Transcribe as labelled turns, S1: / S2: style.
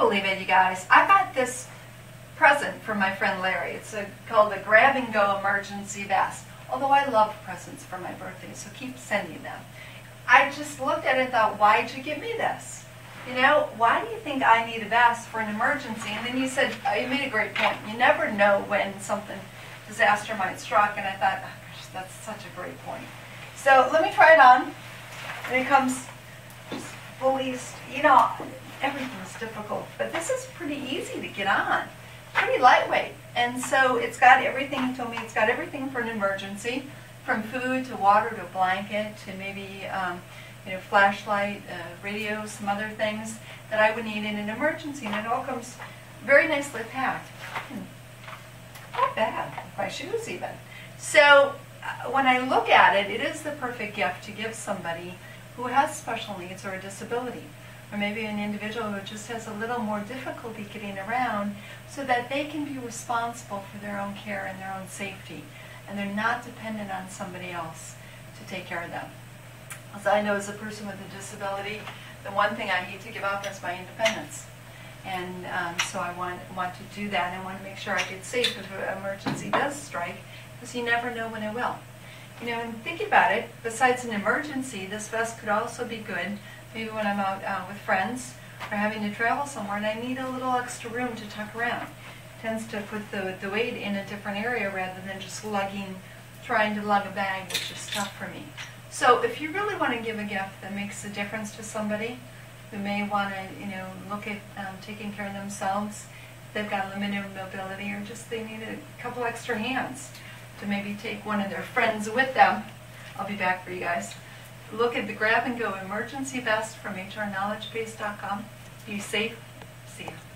S1: believe it, you guys. I got this present from my friend Larry. It's a, called a Grab and Go Emergency Vest. Although I love presents for my birthday, so keep sending them. I just looked at it and thought, why'd you give me this? You know, why do you think I need a vest for an emergency? And then you said, oh, you made a great point. You never know when something disaster might strike, and I thought, oh, gosh, that's such a great point. So let me try it on. And it comes just fully, you know, everything's difficult, but this is pretty easy to get on. Pretty lightweight. And so it's got everything, he told me it's got everything for an emergency, from food to water to blanket to maybe, um, you know, flashlight, uh, radio, some other things that I would need in an emergency. And it all comes very nicely packed. Hmm. Not bad. My shoes even. So uh, when I look at it, it is the perfect gift to give somebody who has special needs or a disability or maybe an individual who just has a little more difficulty getting around so that they can be responsible for their own care and their own safety and they're not dependent on somebody else to take care of them. As I know as a person with a disability, the one thing I hate to give up is my independence. And um, so I want, want to do that and want to make sure I get safe if an emergency does strike because you never know when it will. You know, and think about it, besides an emergency, this vest could also be good maybe when I'm out uh, with friends or having to travel somewhere and I need a little extra room to tuck around. Tends to put the, the weight in a different area rather than just lugging, trying to lug a bag, which is tough for me. So if you really want to give a gift that makes a difference to somebody who may want to, you know, look at um, taking care of themselves, they've got limited mobility or just they need a couple extra hands to maybe take one of their friends with them. I'll be back for you guys. Look at the grab and go emergency vest from hrknowledgebase.com. Be safe. See you.